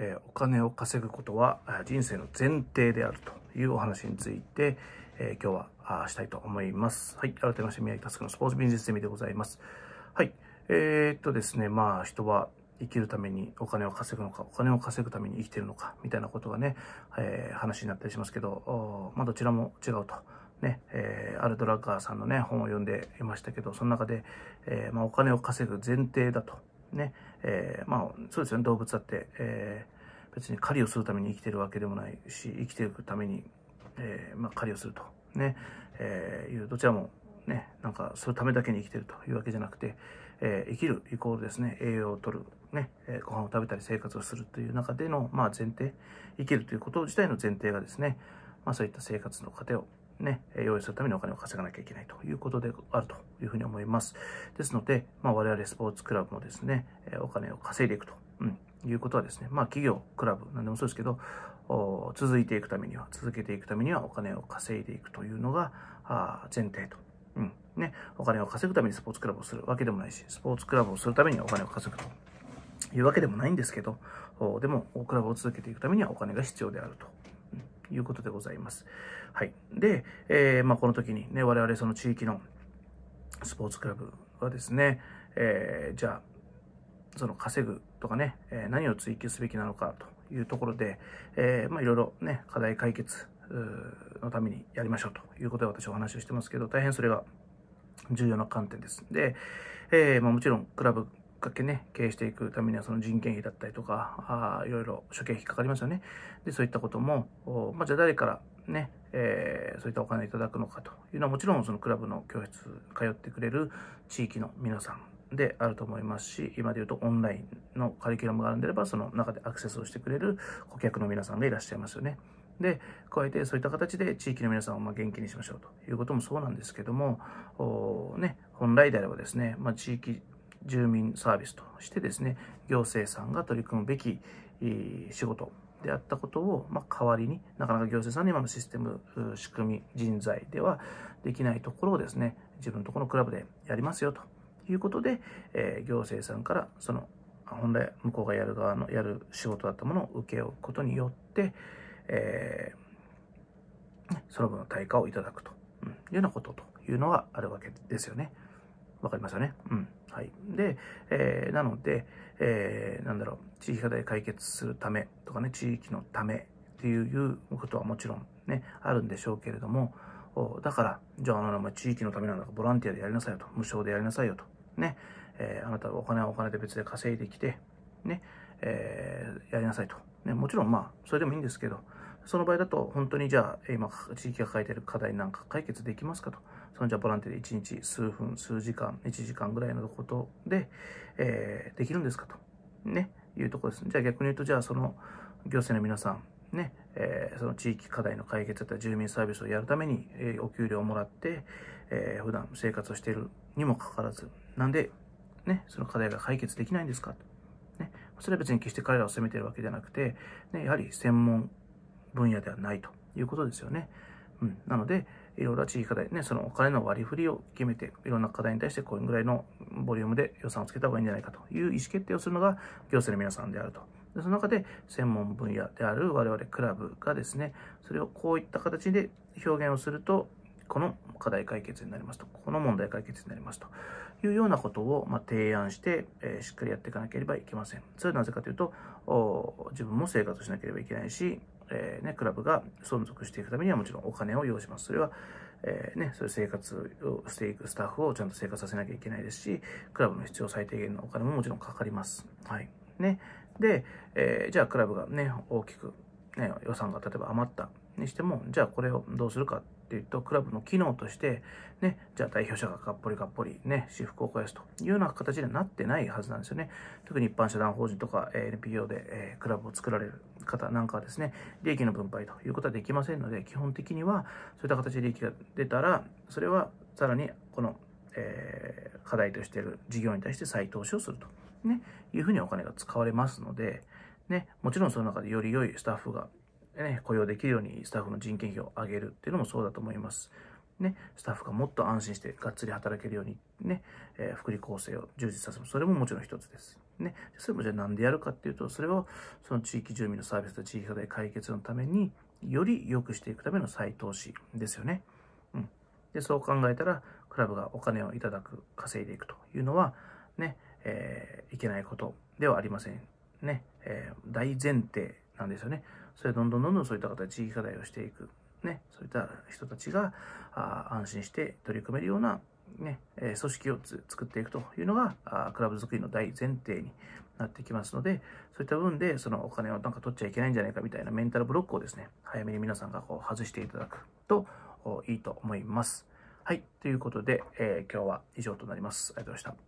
え、お金を稼ぐことは人生の前提であるというお話について、え、今日はしたいと思います。はい。改めまして、宮城タスクのスポーツビジネスゼミでございます。はい。えー、っとですね、まあ、人は生きるためにお金を稼ぐのか、お金を稼ぐために生きてるのか、みたいなことがね、えー、話になったりしますけど、まあ、どちらも違うと。ね、えー、アルドラッガーさんのね、本を読んでいましたけど、その中で、えー、まあ、お金を稼ぐ前提だと。ね、えー、まあ、そうですよね、動物だって、えー、別に狩りをするために生きてるわけでもないし、生きていくために、えー、まあ、狩りをすると、ね、え、いう、どちらもね、なんか、そのためだけに生きてるというわけじゃなくて、え、生きるイコールですね、栄養を取る、ね、えー、ご飯を食べたり生活をするという中での、まあ、前提、生きるということ自体の前提がですね、まあ、そういった生活の糧をね、用意するためにお金を稼がなきゃいけないということであるというふうに思います。ですので、まあ、我々スポーツクラブもですね、お金を稼いでいくと、うん、いうことはですね、まあ、企業、クラブ、何でもそうですけど、続いていくためには、続けていくためにはお金を稼いでいくというのがあ前提と。うんね、お金を稼ぐためにスポーツクラブをするわけでもないし、スポーツクラブをするためにお金を稼ぐというわけでもないんですけど、でも、クラブを続けていくためにはお金が必要であると。いうことでございます。はい。で、えー、まあ、この時にね、我々その地域のスポーツクラブはですね、えー、じゃあ、その稼ぐとかね、えー、何を追求すべきなのかというところで、え、まあ、いろいろね、課題解決のためにやりましょうということで私お話をしてますけど、大変それが重要な観点です。で、えー、まあ、もちろんクラブかけね、経営していくためにはその人件費だったりとか、あいろいろ諸経費かかりますよね。で、そういったことも、まあ、じゃあ誰からね、えー、そういったお金をいただくのかというのはもちろんそのクラブの教室通ってくれる地域の皆さんであると思いますし、今で言うとオンラインのカリキュラムがあるんであれば、その中でアクセスをしてくれる顧客の皆さんがいらっしゃいますよね。で、加えてそういった形で地域の皆さんをま元気にしましょうということもそうなんですけども、ね、本来であればですね、まあ、地域住民サービスとしてですね、行政さんが取り組むべき仕事であったことを、まあ、代わりになかなか行政さんの今のシステム、仕組み、人材ではできないところをですね、自分のところのクラブでやりますよということで、えー、行政さんからその本来向こうがやる側のやる仕事だったものを請け負うことによって、えー、その分の対価をいただくというようなことというのがあるわけですよね。わかりますよね。うん。はい。で、えー、なので、えー、なんだろう、地域課題解決するためとかね、地域のためっていうことはもちろんね、あるんでしょうけれども、だから、じゃあ、あの、地域のためなんだからボランティアでやりなさいよと、無償でやりなさいよと、ね、えー、あなたはお金はお金で別で稼いできて、ね、えー、やりなさいと。ね、もちろんまあ、それでもいいんですけど、その場合だと、本当にじゃあ、今、地域が抱えている課題なんか解決できますかと。そのじゃあ、ボランティアで1日数分、数時間、1時間ぐらいのことで、えー、できるんですかと。ね、いうところです。じゃあ逆に言うと、じゃあその行政の皆さん、ね、えー、その地域課題の解決だったり住民サービスをやるために、えー、お給料をもらって、えー、普段生活をしているにもかかわらず、なんで、ね、その課題が解決できないんですかと。ね、それは別に決して彼らを責めてるわけじゃなくて、ね、やはり専門分野ではないということですよね。うん、なので、いろいろ地域課題ね、そのお金の割り振りを決めて、いろんな課題に対してこれぐらいのボリュームで予算をつけた方がいいんじゃないかという意思決定をするのが行政の皆さんであると。でその中で専門分野である我々クラブがですね、それをこういった形で表現をすると、この課題解決になりますと、この問題解決になりますというようなことを、ま提案して、えー、しっかりやっていかなければいけません。それはなぜかというと、自分も生活しなければいけないし、えー、ね、クラブが存続していくためにはもちろんお金を要します。それは、えー、ね、そういう生活をしていくスタッフをちゃんと生活させなきゃいけないですし、クラブの必要最低限のお金ももちろんかかります。はい。ね。で、えー、じゃあクラブがね、大きく、ね、予算が例えば余ったにしても、じゃあこれをどうするかっていうと、クラブの機能として、ね、じゃあ代表者ががっぽりがっぽりね、私服を肥やすというような形にはなってないはずなんですよね。特に一般社団法人とか NPO で、えクラブを作られる方なんかはですね、利益の分配ということはできませんので、基本的にはそういった形で利益が出たら、それはさらにこの、えー、課題としている事業に対して再投資をすると、ね、いうふうにお金が使われますので、ね、もちろんその中でより良いスタッフがね、雇用できるようにスタッフの人件費を上げるっていうのもそうだと思います。ね、スタッフがもっと安心してがっつり働けるようにね、えー、福利厚生を充実させる。それももちろん一つです。ね。それもじゃあなんでやるかっていうと、それをその地域住民のサービスと地域課題解決のためにより良くしていくための再投資ですよね。うん。で、そう考えたら、クラブがお金をいただく、稼いでいくというのは、ね、えー、いけないことではありません。ね、えー、大前提なんですよね。それどんどんどんどんそういった方で地域課題をしていく。ね、そういった人たちがあ安心して取り組めるような、ね、え組織を作っていくというのがあクラブ作りの大前提になってきますので、そういった部分でそのお金をなんか取っちゃいけないんじゃないかみたいなメンタルブロックをですね、早めに皆さんがこう外していただくといいと思います。はい。ということで、えー、今日は以上となります。ありがとうございました。